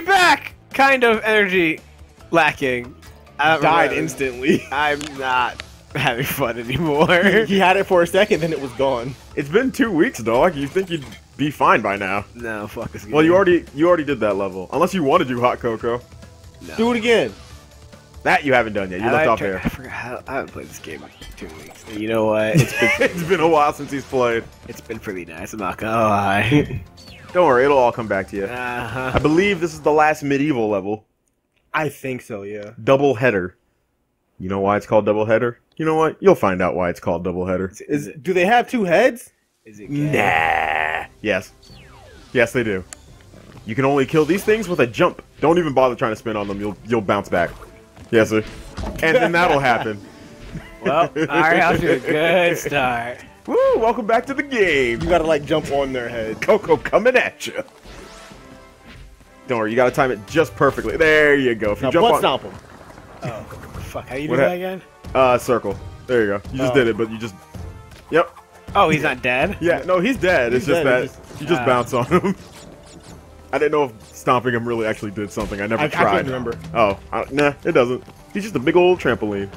energy back! Kind of energy lacking. I don't Died remember. instantly. I'm not having fun anymore. he had it for a second, then it was gone. It's been two weeks, dog. You think you'd be fine by now? no, fuck this game. Well, you already you already did that level. Unless you want to do hot cocoa. No. Do it again. That you haven't done yet. You How left off here. I forgot I haven't played this game in two weeks. You know what? It's been it's been a while since he's played. it's been pretty nice. I'm not gonna lie. Don't worry, it'll all come back to you. uh-huh. I believe this is the last medieval level. I think so, yeah. Double header. You know why it's called double header? You know what? You'll find out why it's called double header. Is, Is it? do they have two heads? Is it? gay? Nah. Yes. Yes, they do. You can only kill these things with a jump. Don't even bother trying to spin on them. You'll you'll bounce back. Yes, sir. And then that'll happen. Well, all right, off to a good start. Woo! Welcome back to the game. You gotta like jump on their head. Coco coming at you. Don't worry, you gotta time it just perfectly. There you go. If you Now jump butt on, stomp him. Oh, fuck! How you do that again? uh, circle. There you go. You just Oh. did it, but you just. Yep. Oh, he's not dead. Yeah. No, he's dead. It's just dead, that he you just Ah. bounce on him. I didn't know if stomping him really actually did something. I never I- I tried. couldn't remember. Oh, I, nah, it doesn't. He's just a big old trampoline.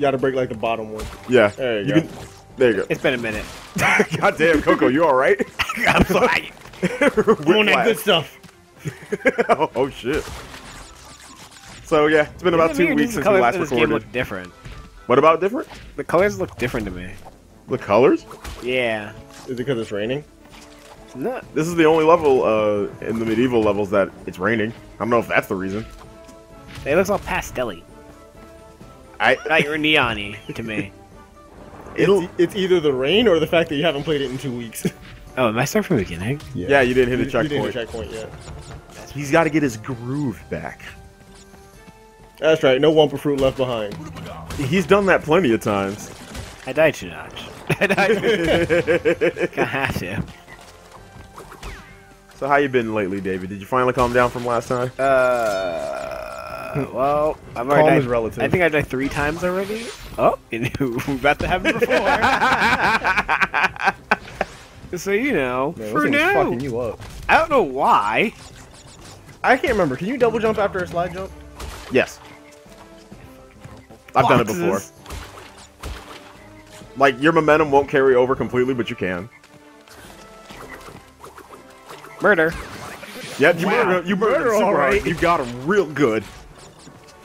You gotta break like the bottom one. Yeah. There you go. Can, there you go. It's been a minute. God damn, Coco, you all right? I'm sorry. On that good stuff. oh, oh, shit. So yeah, it's been about two weeks since the we last of this game recorded. look different. What about different? The colors look different to me. The colors? Yeah. Is it because it's raining? No. This is the only level uh, in the medieval levels that it's raining. I don't know if that's the reason. It looks all pastel-y. I Like or neon-y to me. it'll, It's, it's either the rain or the fact that you haven't played it in two weeks. Oh, am I starting from the beginning? yeah, you didn't hit a You- you didn't hit checkpoint. checkpoint yet. He's got to get his groove back. That's right. No Wumpa fruit left behind. He's done that plenty of times. I died too much. I died. I have to. So how you been lately, David? Did you finally calm down from last time? Uh, well, I've Calm already is died. relative. I think I died three times already. Oh, you knew about to happen before. so you know, Man, for now, fucking you up. I don't know why. I can't remember. Can you double jump after a slide jump? Yes. I've done it before. Like your momentum won't carry over completely, but you can. Murder. Yep, you Wow. murder, you murder, Murder, super all hard. right. You got him real good.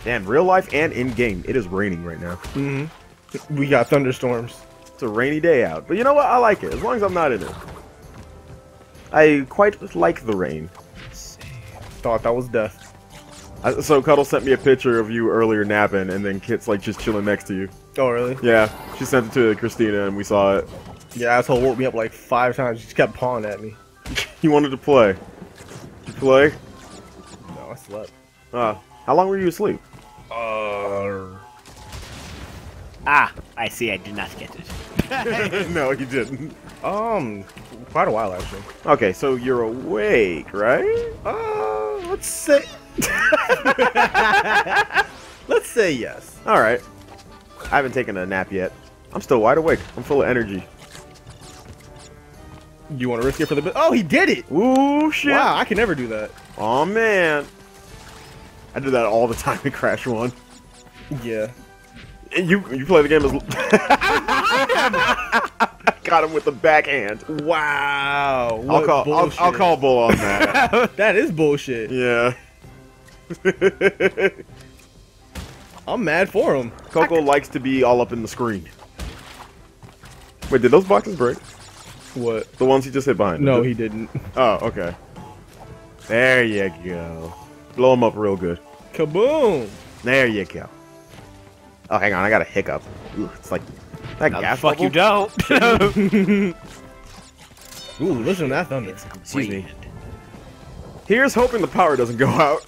And real life and in game, it is raining right now. Mm-hmm. We got thunderstorms. It's a rainy day out, but you know what? I like it as long as I'm not in it. I quite like the rain. Thought that was death. I, so Cuddle sent me a picture of you earlier napping, and then Kit's like just chilling next to you. Oh, really? Yeah, she sent it to Christina, and we saw it. Yeah, asshole woke me up like five times. She just kept pawing at me. He wanted to play. Did you play? No, I slept. Uh, how long were you asleep? Uh, Ah, I see. I did not get it. no, you didn't. um, quite a while actually. Okay, so you're awake, right? Uh, let's say. let's say yes. All right. I haven't taken a nap yet. I'm still wide awake. I'm full of energy. You want to risk it for the bit? Oh, he did it! Ooh, shit. Wow, I can never do that. Oh man. I do that all the time in Crash One. Yeah. You you play the game as. Got him with the backhand. Wow. I'll call. I'll. I'll call bull on that. That is bullshit. yeah. I'm mad for him. Coco likes to be all up in the screen. Wait, did those boxes break? What? The ones he just hit behind? No, he didn't. Oh, okay. There you go. Blow him up real good. Kaboom! There you go. Oh, hang on, I got a hiccup. Ooh, it's like that No, the gas fuck you don't. Ooh, listen to that thunder. Excuse me. Here's hoping the power doesn't go out.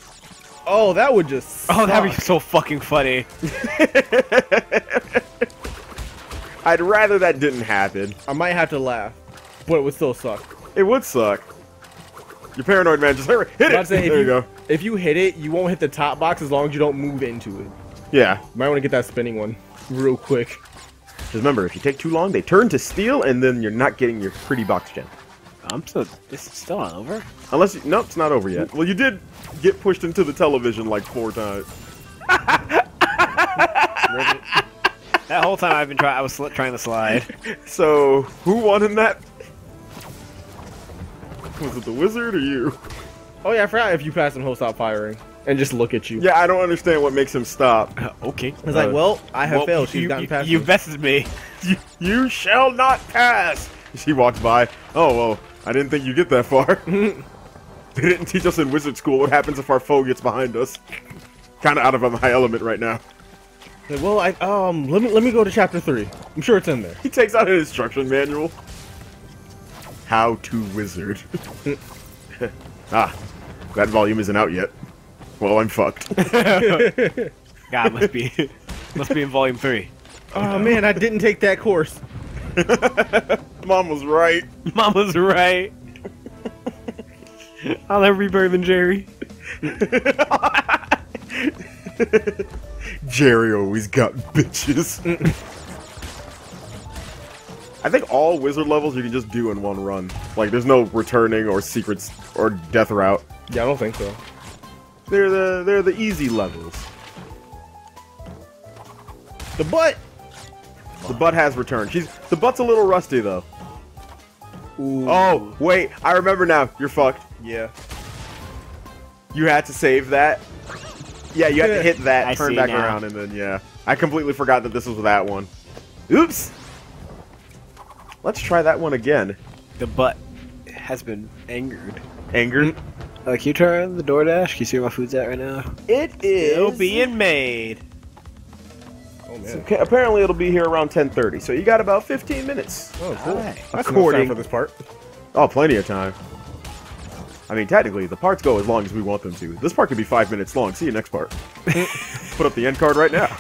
Oh, that would just. oh, that'd be so fucking funny. I'd rather that didn't happen. I might have to laugh, but it would still suck. It would suck. You're paranoid, man. Just hit it. say, there you you, go. If you hit it, you won't hit the top box as long as you don't move into it. Yeah. You might want to get that spinning one real quick. Just remember, if you take too long, they turn to steel, and then you're not getting your pretty box gem. I'm so. This is still not over. Unless you, nope, it's not over yet. Well, you did get pushed into the television like four times. That whole time I've been trying. I was trying to slide. So who won in that? Was it the wizard or you? Oh yeah, I forgot if you pass him, he'll stop firing and just look at you. Yeah, I don't understand what makes him stop. okay. It's like, well, I have Well, failed. She's you, gotten you, past you me. bested me. You, you shall not pass. She walks by. Oh well, I didn't think you get that far. they didn't teach us in wizard school what happens if our foe gets behind us. Kind of out of my element right now. Well, I um, let me let me go to chapter three. I'm sure it's in there. He takes out an instruction manual. How to wizard. Ah, that volume isn't out yet. Well, I'm fucked. God must be must be in volume three. Oh man, I didn't take that course. Mom was right. Mom was right. I'll never be better than Jerry. Jerry always got bitches. I think all wizard levels you can just do in one run. Like, there's no returning or secrets or death route. Yeah, I don't think so. They're the they're the easy levels. The butt. The butt has returned. She's the butt's a little rusty though. Ooh. Oh wait, I remember now. You're fucked. yeah. You had to save that. Yeah, you had to hit that, I turn back now. around, and then yeah. I completely forgot that this was that one. Oops. Let's try that one again. The butt has been angered. Angered. Uh, can you turn on the DoorDash? Can you see where my food's at right now? It is. Still being made. Oh man. Okay, apparently it'll be here around 10:30. So you got about 15 minutes. Oh cool. Alright. That's enough According- time for this part. Oh, plenty of time. I mean, technically, the parts go as long as we want them to. This part could be five minutes long. See you next part. Put up the end card right now.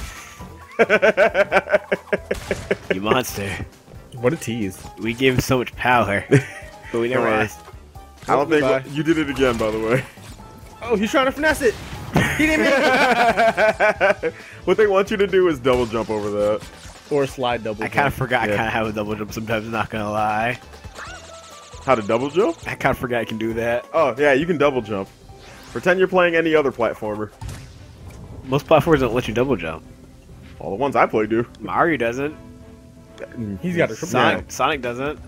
You monster. What a tease. We gave him so much power, but we never Don't asked. I don't think Goodbye. you did it again, by the way. Oh, he's trying to finesse it. He didn't make it. what they want you to do is double jump over that. Or slide double. I kind of jump. forgot. Yeah. I kind of have a double jump sometimes. Not gonna lie. How to double jump? I kind of forgot I can do that. Oh, yeah, you can double jump. Pretend you're playing any other platformer. Most platforms don't let you double jump. All the ones I play do. Mario doesn't. He's got a triple Sonic, jump. Sonic doesn't.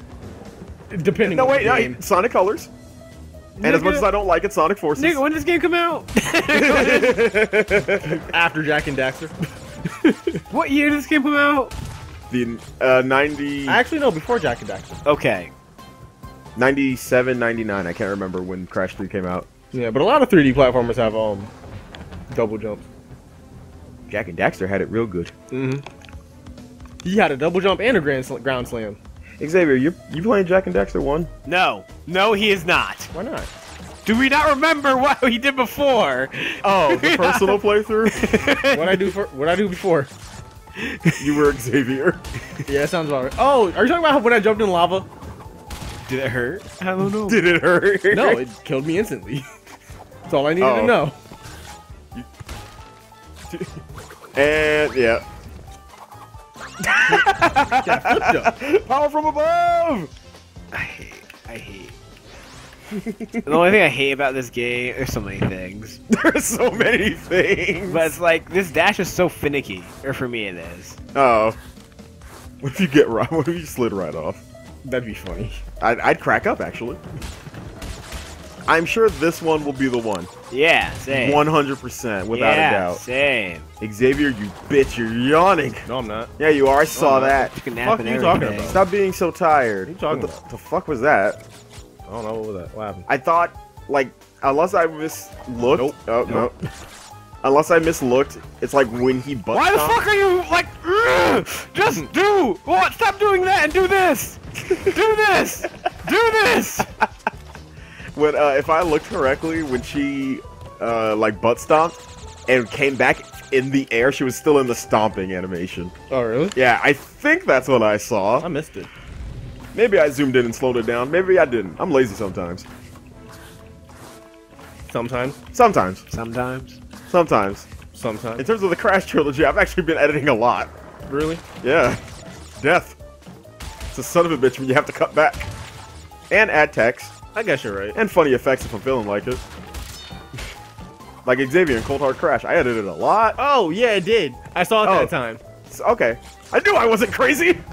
Depending. No, on wait, the no, game. Sonic Colors. And as much as I don't like it, Sonic Forces. Nigga, when did this game come out? After Jak and Daxter. what year did this game come out? the uh, 90, Actually, no, before Jak and Daxter. Okay. 97, 99. I can't remember when Crash 3 came out. Yeah, but a lot of 3D platformers have um double jumps. Jak and Daxter had it real good. Mm-hmm. He had a double jump and a grand sl- ground slam. Xavier, you you playing Jak and Daxter 1? No. No, he is not. Why not? Do we not remember what he did before? Oh, the personal playthrough? What I do for what I do before? you were Xavier. Yeah, that sounds about right. Oh, are you talking about when I jumped in lava? Did it hurt? I don't know. Did it hurt? No, it killed me instantly. That's all I needed Oh. to know. and yeah. Power from above! I hate. I hate. the only thing I hate about this game, there's so many things, There's so many things. but it's like this dash is so finicky, or for me it is. oh. What if you get right? What if you slid right off? That'd be funny. I'd, I'd crack up actually. I'm sure this one will be the one. Yeah, same. 100% without yeah, a doubt. Same. Xavier, you bitch, you're yawning. No, I'm not. Yeah, you are. I saw no. that. Took a nap Fuck and are you talking about? Stop being so tired. What are you talking what the, about? the fuck was that? I don't know what was that. What happened? I thought, like, unless I mislooked. Nope. Oh, Nope. no. Unless I mislooked, it's like when he butt Why the fuck are you like? "Ugh, Just do what? Stop doing that and do this. Do this. Do this. When, uh, if I looked correctly, when she, uh, like, butt stomped and came back in the air, she was still in the stomping animation. Oh, really? Yeah, I think that's what I saw. I missed it. Maybe I zoomed in and slowed it down. Maybe I didn't. I'm lazy sometimes. Sometimes. Sometimes. Sometimes. Sometimes. Sometimes. In terms of the Crash trilogy, I've actually been editing a lot. Really? Yeah. Death. It's a son of a bitch when you have to cut back. and add text I guess you're right. and funny effects if I'm feeling like it. like Xavier and Cold Hard Crash, I edited a lot. Oh yeah, it did. I saw it Oh. that time. S- Okay, I knew I wasn't crazy.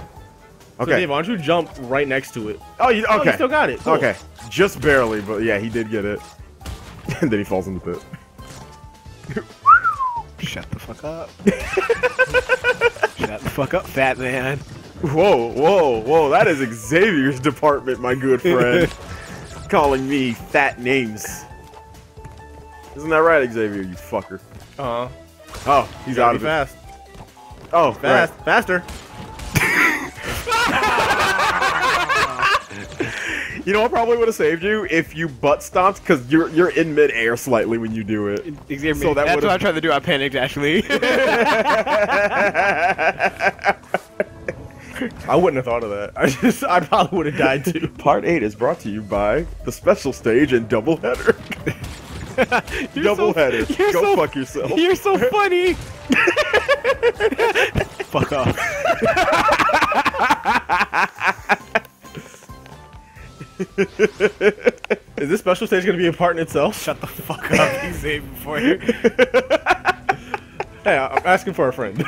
So Okay. Dave, why don't you jump right next to it? oh, you Oh, okay? you still got it. Cool. Okay, just barely, but yeah, he did get it. and then he falls in the pit. Shut the fuck up. Shut the fuck up, fat man. Whoa, whoa, whoa! That is Xavier's department, my good friend. Calling me fat names. Isn't that right, Xavier? You fucker. Uh huh. Oh, he's out of it. fast. Oh, Fast. Faster. You know I probably would have saved you if you butt stomped because you're you're in midair slightly when you do it. Xavier, So that that's would've- what I tried to do. I panicked actually. I wouldn't have thought of that. I just, I probably would have died too. Part eight is brought to you by the special stage and double header. Double so- header. Go so- fuck yourself. You're so funny. fuck off. Is this special stage gonna be a part in itself? Shut the fuck up, Xavier. Before you. Hey, I'm asking for a friend.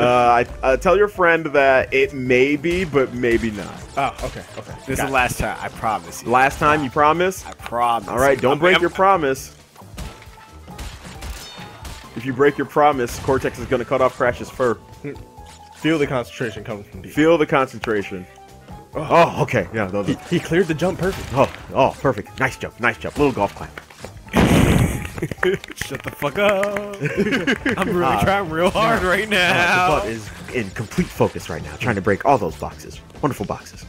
Uh, I, uh, tell your friend that it may be, but maybe not. oh, okay, okay. This is the last time. I promise you. Last time, you promise? I promise. All right, don't I'm- break I'm- your promise. If you break your promise, Cortex is going to cut off Crash's fur. Feel the concentration coming from deep. Feel the concentration. Oh, okay. Yeah, those He, are, he cleared the jump perfect. oh, oh, perfect. Nice jump, nice jump. Little golf clap. Shut the fuck up. I'm really trying real hard right Uh, now. the butt is in complete focus right now, trying to break all those boxes. Wonderful boxes.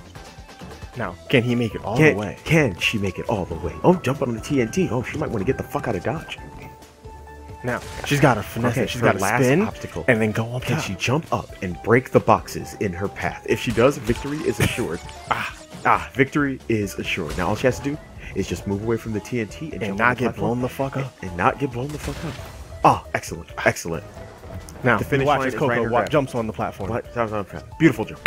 Now, can he make it all Can, the way? can she make it all the way? Oh, jump on the TNT. Oh, she might want to get the fuck out of Dodge. Now, she's got to finesse Okay. She's her got to last spin obstacle. and then go up Can top. she jump up and break the boxes in her path? If she does, victory is assured. ah, ah, victory is assured. Now all she has to do is just move away from the TNT and, and not get blown the fuck up. and not get blown the fuck up. Oh, excellent, ah. excellent. Now, The finish watch line as is Coco right in her wa- jumps on the platform. What? Sounds on track. Beautiful jump.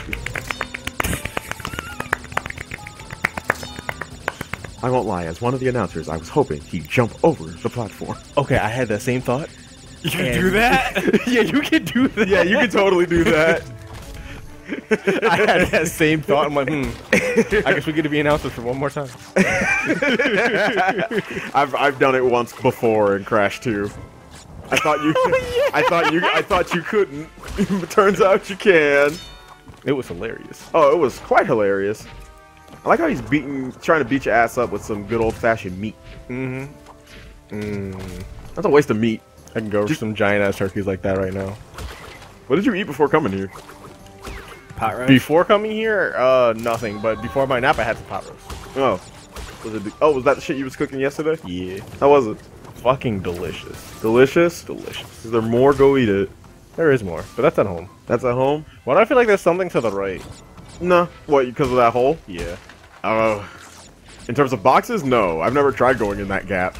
I won't lie. As one of the announcers, I was hoping he'd jump over the platform. Okay, I had that same thought. You can And- do that? yeah, you can do that. Yeah, you can totally do that. I had that same thought. I'm like, hmm. I guess we get to be announcers for one more time. I've I've done it once before in Crash 2. I thought you I thought you I thought you couldn't. Turns out you can. It was hilarious. Oh, it was quite hilarious. I like how he's beating trying to beat your ass up with some good old fashioned meat. Mm-hmm. Mm. That's a waste of meat. I can go for some giant ass turkeys like that right now. What did you eat before coming here? Pot roast? Before coming here, uh, nothing. But before my nap, I had some pot roast. Oh. Was it oh, was that the shit you was cooking yesterday? Yeah, How was it? fucking delicious. Delicious? Delicious. Is there more? Go eat it. There is more, but that's at home. That's at home? Why do I feel like there's something to the right? No. What, because of that hole? Yeah. Uh, in terms of boxes, no. I've never tried going in that gap.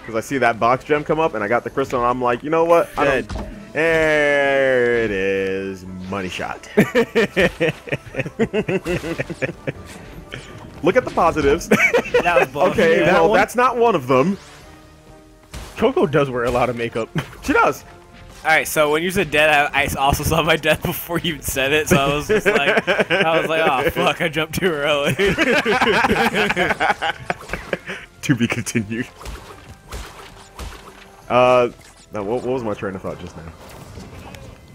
Because I see that box gem come up, and I got the crystal, and I'm like, you know what? I don't- There it is. Money shot. Look at the positives. That was bullshit. Okay, that well, one- that's not one of them. Coco does wear a lot of makeup. She does. All right, so when you said dead, I, I also saw my death before you even said it. So I was just like, I was like, oh fuck, I jumped too early. To be continued. Uh, now, what, what was my train of thought just now?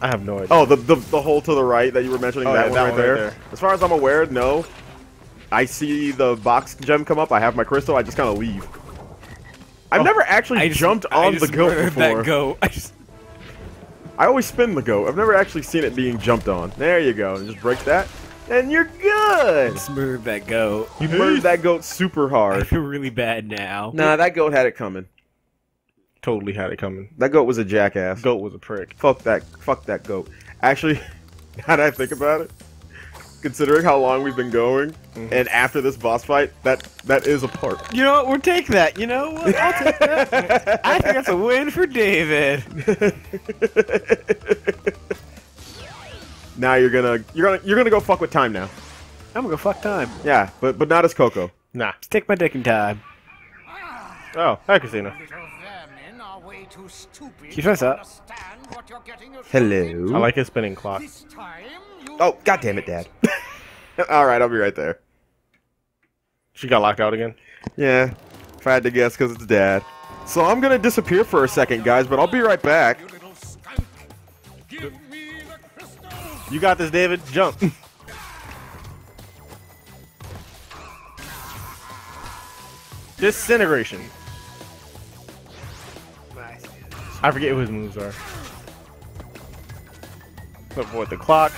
I have no idea. Oh, the, the the hole to the right that you were mentioning, Oh, that, yeah, one, that right, one right there. there. As far as I'm aware, no. I see the box gem come up. I have my crystal. I just kind of leave. I've Oh, never actually I just, jumped I on just the goat murdered before. That goat. I just, I always spin the goat. I've never actually seen it being jumped on. There you go. And just break that, and you're good. just murdered that goat. You murdered that goat super I hard. feel really bad now. Nah, that goat had it coming. Totally had it coming. That goat was a jackass. Goat was a prick. Fuck that. Fuck that goat. Actually, now that I think about it, considering how long we've been going, mm-hmm. and after this boss fight, that that is a part. You know what? We'll take that. You know what? I'll take that. I think that's a win for David. now you're gonna you're gonna you're gonna go fuck with time now. I'm gonna go fuck time. Yeah, but but not as Coco. Nah. Stick my dick in time. Oh, hi, Christina. Little vermin are way too stupid Keep us to up. understand what you're getting yourself I like his spinning clock. This time, you Oh, god damn it, Dad. All right, I'll be right there. She got locked out again. Yeah, if I had to guess, because it's Dad. So I'm gonna disappear for a second, guys, but I'll be right back. you little skunk. Give me the crystal. You got this, David. Jump. Disintegration. I forget what his moves are. Avoid the clock.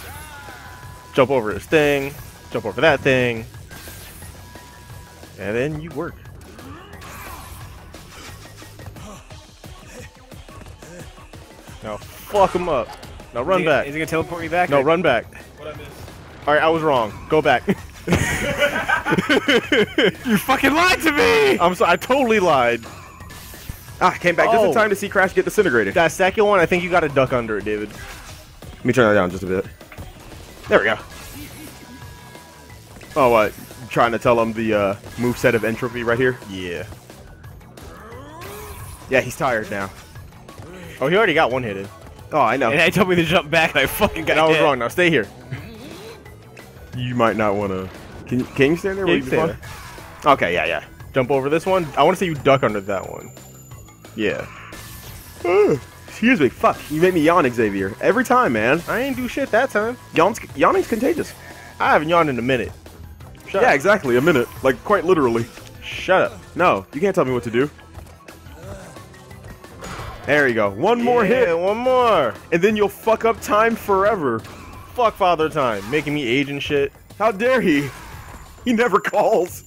Jump over this thing. Jump over that thing. And then you work. Now fuck him up. Now run is he, back. Is he gonna teleport me back? No, run back. Alright, I was wrong. Go back. You fucking lied to me! I'm sorry, I totally lied. Ah, I came back just in Oh. time to see Crash get disintegrated. That second one, I think you got to duck under it, David. Let me turn that down just a bit. There we go. Oh, what? You trying to tell him the uh, move set of N. Tropy right here? Yeah. Yeah, he's tired now. Oh, he already got one hit in. Oh, I know. And I told me to jump back, and I fucking got And I was wrong. Now stay here. You might not want to. Can you, can you stand there? Yeah, you can fine? Okay, yeah, yeah. Jump over this one. I want to see you duck under that one. Yeah. Excuse me. Fuck. You made me yawn, Xavier. Every time, man. I ain't do shit that time. Yawn's, yawning's contagious. I haven't yawned in a minute. Shut yeah, up. exactly. A minute. Like, quite literally. Shut up. No, you can't tell me what to do. There you go. One more Yeah, hit, One more. and then you'll fuck up time forever. Fuck Father Time. Making me age and shit. How dare he? He never calls.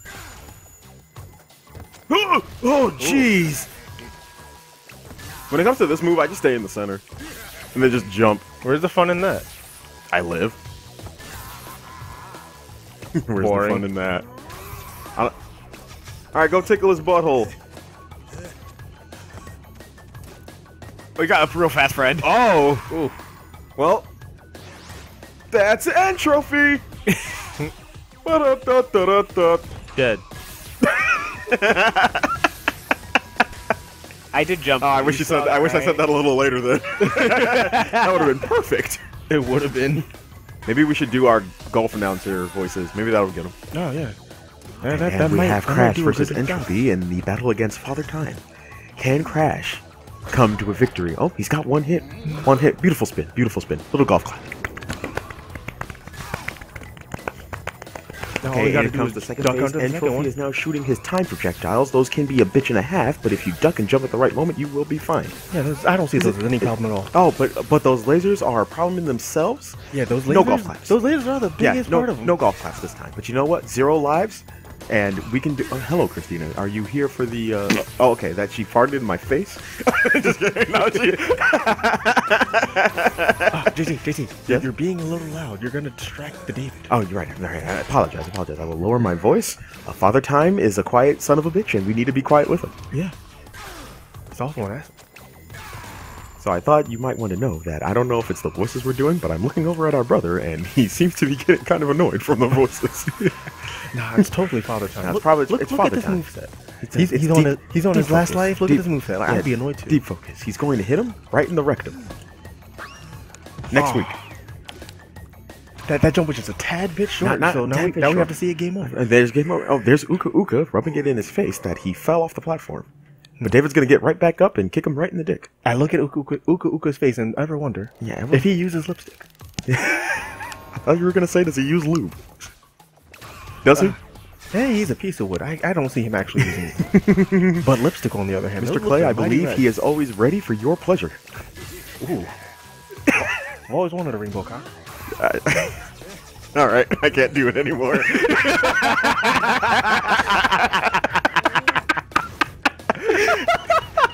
oh, jeez. When it comes to this move, I just stay in the center. And then just jump. Where's the fun in that? I live. Where's Boring. the fun in that? I don't... Alright, go tickle his butthole. We got a real fast friend. Oh! Ooh. Well, that's N. Tropy! Ba-da-da-da-da-da. Dead. I did jump. Oh, I wish you said. I wish I said that a little later. Then that would have been perfect. It would have been. Maybe we should do our golf announcer voices. Maybe that'll get them. Oh yeah. That, that, And we might- have that might Crash do versus good job. N. Tropy in the battle against Father Time. Can Crash come to a victory? Oh, he's got one hit. One hit. Beautiful spin. Beautiful spin. Little golf clap. Now all Okay, gotta do comes is the second duck phase. under the second one. is now shooting his time projectiles. Those can be a bitch and a half, but if you duck and jump at the right moment, you will be fine. Yeah, those, I don't see those as any problem at all. Oh, but but those lasers are a problem in themselves. Yeah, those lasers. No golf claps. Those lasers are the Yeah, biggest no, part of them. no golf claps this time. But you know what? Zero lives, and we can do. Oh, hello, Christina. Are you here for the? Uh, oh, okay. That she farted in my face. Just kidding. No, she- JC, JC, Yes? you're being a little loud. You're gonna distract the David. Oh, you're right. I'm. I apologize. I apologize. I will lower my voice. Uh, Father Time is a quiet son of a bitch, and we need to be quiet with him. Yeah. It's awful when I So I thought you might want to know that I don't know if it's the voices we're doing, but I'm looking over at our brother, and he seems to be getting kind of annoyed from the voices. Nah, it's totally father time. Nah, it's look, probably- look, it's look father at this time. moveset. It's a- He's, he's on, deep- his, he's on his last life. Look Deep- at this moveset. Like, yeah, I'd be annoyed too. Deep focus. He's going to hit him right in the rectum. Next Oh. week. That, that jump was just a tad bit short, not so now, we, now we have to see a game over. Uh, there's game over. Oh, there's Uka Uka rubbing it in his face that he fell off the platform. But David's gonna get right back up and kick him right in the dick. I look at Uka, Uka, Uka Uka's face and I ever wonder Yeah, if he uses lipstick. I thought you were gonna say, does he use lube? Does he? Hey, he's a piece of wood. I, I don't see him actually using it. but lipstick, on the other hand, Mr. Clay, I believe he is always ready for your pleasure. Ooh. I've always wanted a rainbow cock. All right, I can't do it anymore.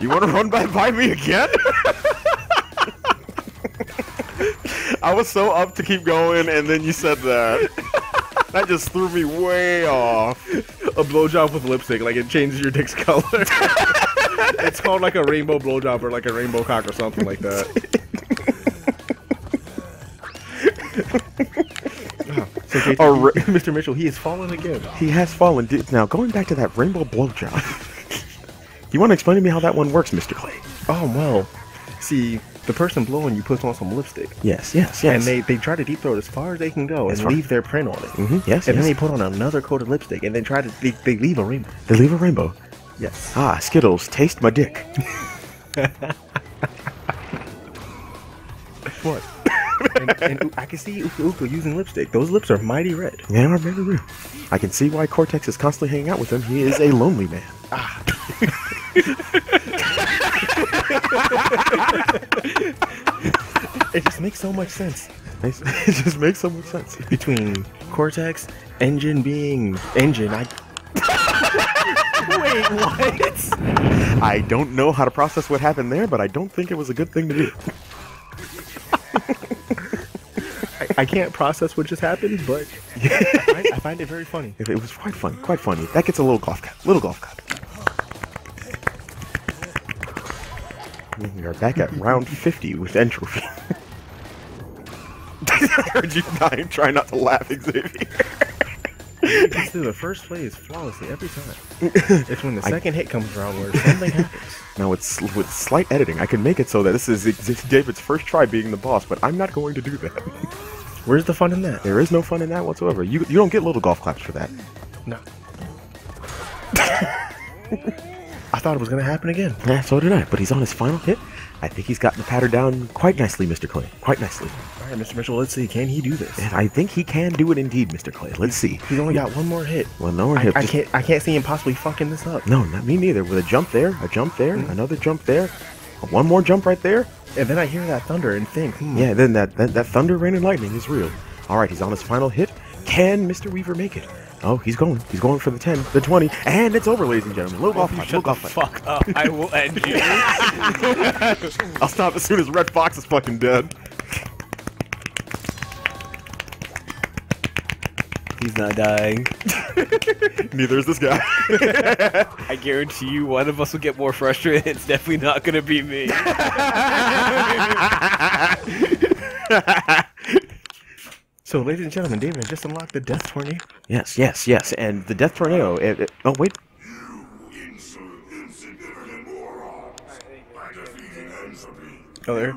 you want to run by, by me again? I was so up to keep going, and then you said that. That just threw me way off. A blowjob with lipstick, like it changes your dick's color. it's called like a rainbow blowjob or like a rainbow cock or something like that. So, A he- Mr. Mitchell, he has fallen again. He has fallen. Now, going back to that rainbow blowjob. you want to explain to me how that one works, Mr. Clay? Oh well. See, the person blowing you puts on some lipstick, Yes, yes, yes. and they they try to deep throw it as far as they can go As and far- leave their print on it. Mhm, yes, And yes. then they put on another coat of lipstick, and then try to they, they leave a rainbow. They leave a rainbow. Yes. Ah, Skittles, taste my dick. What? And, and I can see Uka Uka using lipstick. Those lips are mighty red. They are very real. I can see why Cortex is constantly hanging out with him. He is a lonely man. Ah. It just makes so much sense it just makes so much sense. between Cortex, engine being engine. I wait, what? I don't know how to process what happened there, but I don't think it was a good thing to do. I, I can't process what just happened, but I, find, I find it very funny. It, it was quite funny, quite funny. That gets a little golf clap, little golf clap. We are back at round 50 with N. Tropy. I heard you dying, trying not to laugh, Xavier. You can see the first play is flawlessly every time. It's when the second hit comes around where something happens. Now, with, with slight editing, I can make it so that this is X- David's first try being the boss, but I'm not going to do that. Where's the fun in that? There is no fun in that whatsoever. You, you don't get little golf claps for that. No. I thought it was gonna happen again. Yeah, so did I, but he's on his final hit. I think he's gotten the pattern down quite nicely, Mr. Clay. Quite nicely. All right, Mr. Mitchell, let's see. Can he do this? And I think he can do it indeed, Mr. Clay. Let's see. He's only got one more hit. Well, no more I, hit. I just- can't. I can't see him possibly fucking this up. No, not me neither. With a jump there, a jump there, mm-hmm. another jump there, one more jump right there. And then I hear that thunder and think, hmm, Yeah, then that, that, that thunder, rain, and lightning is real. All right, he's on his final hit. Can Mr. Weaver make it? Oh, he's going. He's going for the 10, the 20, and it's over, ladies and gentlemen. Low golf clap, low Shut golf clap. fuck up. I will end you. I'll stop as soon as Red Fox is fucking dead. He's not dying. Neither is this guy. I guarantee you one of us will get more frustrated. It's definitely not gonna be me. So, ladies and gentlemen, David has just unlocked the Death Tornado. yes, yes, yes. And the Death Tornado. It, it- oh, wait. Oh, there.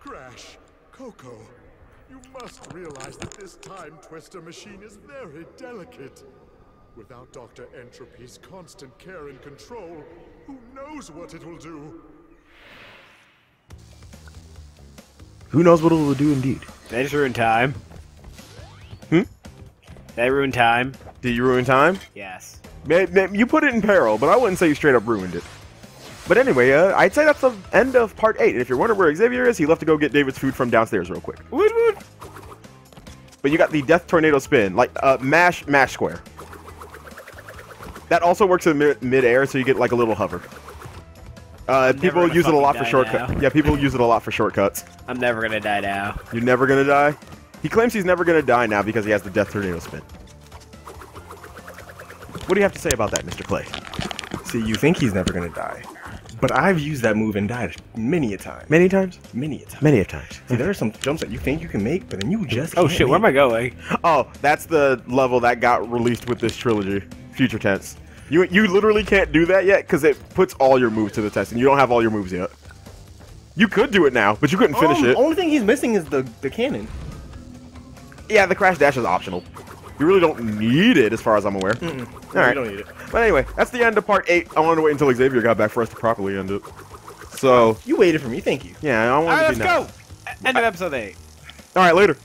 Crash, Coco, you must realize that this time twister machine is very delicate. Without Dr. N. Tropy's constant care and control, who knows what it will do? Who knows what it will do indeed? Did I just ruin time? Hmm? Did I ruin time? Did you ruin time? Yes. May- may- You put it in peril, but I wouldn't say you straight up ruined it. But anyway, uh, I'd say that's the end of part 8. And if you're wondering where Xavier is, he left to go get David's food from downstairs real quick. Woot woot. But you got the Death Tornado Spin, like uh, mash, mash square. That also works in mid- mid-air, so you get like a little hover. Uh, people use it a lot for shortcuts. Yeah, people use it a lot for shortcuts. I'm never gonna die now. You're never gonna die. He claims he's never gonna die now because he has the Death Tornado Spin. What do you have to say about that, Mr. Clay? See, you think he's never gonna die, but I've used that move and died many a time. Many times? Many a time. Many a times. See, there are some jumps that you think you can make, but then you just Oh can't shit, where am I going? Oh, that's the level that got released with this trilogy, Future Tense. You you literally can't do that yet because it puts all your moves to the test, and you don't have all your moves yet. You could do it now, but you couldn't finish Um, it. The only thing he's missing is the the cannon. Yeah, the crash dash is optional. You really don't need it, as far as I'm aware. All No, right. you don't need it. But anyway, that's the end of part eight. I wanted to wait until Xavier got back for us to properly end it. So You waited for me. Thank you. yeah, I wanted Alright, to let's be go. End of episode eight. All right, later.